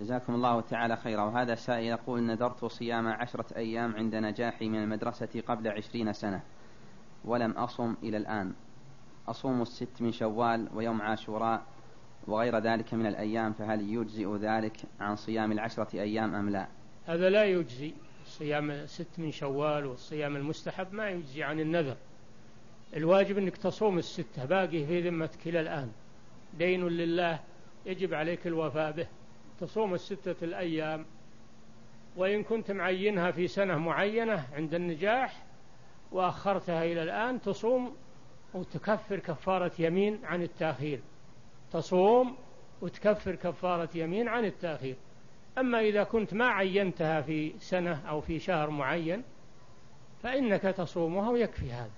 جزاكم الله تعالى خيرا. وهذا سائل يقول نذرت صيام عشرة أيام عند نجاحي من المدرسة قبل عشرين سنة ولم أصم إلى الآن. أصوم الست من شوال ويوم عاشوراء وغير ذلك من الأيام فهل يجزئ ذلك عن صيام العشرة أيام أم لا؟ هذا لا يجزي صيام ست من شوال والصيام المستحب ما يجزي عن النذر. الواجب أنك تصوم الستة باقي في ذمتك إلى الآن. دين لله يجب عليك الوفاء به. تصوم الستة الأيام وإن كنت معينها في سنة معينة عند النجاح وأخرتها إلى الآن تصوم وتكفر كفارة يمين عن التأخير. تصوم وتكفر كفارة يمين عن التأخير. أما إذا كنت ما عينتها في سنة أو في شهر معين فإنك تصومها ويكفي هذا.